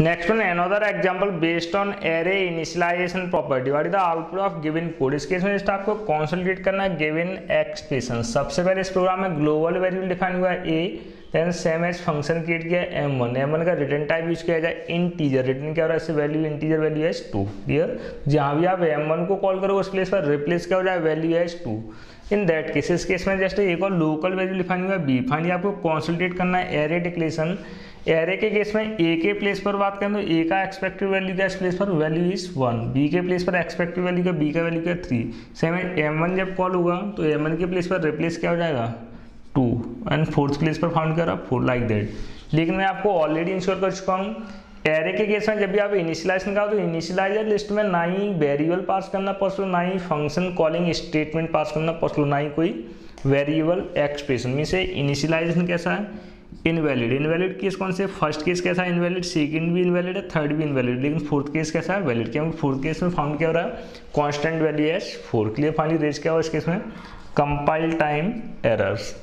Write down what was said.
Next one another example based on array initialization property what is the output of given code इस case में just आपको consolidate करना है given expression सबसे पहले इस प्रोग्राम में ग्लोबल वेरिएबल डिफाइन हुआ है A then same as function create किया एम वन एम वन का रिटर्न टाइप यूज़ किया जाए इंटीजर रिटर्न क्या हो रहा है? Value integer value as two clear जहाँ भी आप एम वन को कॉल करो उस प्लेस पर रिप्लेस क्या हो जाए? Value as two in that case इस केस में जस्ट एक और लोकल वैल्यू डिफाइन हुआ है बी फाइनली आपको कॉन्सोलिडेट करना है एरे डिक्लेशन एरे के केस में ए के प्लेस पर बात करें तो ए का एक्सपेक्टेड वैल्यू क्या इस प्लेस पर वैल्यू इज़ वन बी के प्लेस पर एक्सपेक्टेड वैल्यू का बी का वैल्यू क्या थ्री सेम एम वन जब कॉल होगा तो एम वन के प्लेस पर रिप्लेस क्या हो जाएगा? टू एंड फोर्थ प्लेस पर फाउंड करा फोर लाइक दैट लेकिन मैं आपको ऑलरेडी इंश्योर कर चुका हूँ एरे के केस में जब भी आप इनिशियलाइज निकालो तो इनिशियलाइजर लिस्ट में ना ही वेरिएबल पास करना पॉसिबल ना ही फ़ंक्शन कॉलिंग स्टेटमेंट पास करना पॉसिबल ना ही कोई वेरिएबल एक्सप्रेशन मीन से इनिशियलाइजेशन कैसा है? इनवैलिड। इनवैलिड केस कौन से? फ़र्स्ट केस कैसा है इनवैलिड? सेकंड भी इनवैलिड है थर्ड भी इनवैलिड, लेकिन फोर्थ केस कैसा है वैलिड? क्योंकि फोर्थ केस में फाउंड क्या हो रहा है? कॉन्स्टेंट वैल्यू एच फोर के लिए फाइनली रेज क्या हो इस केस में? Compile time errors.